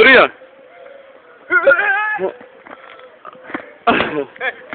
Three. Hey.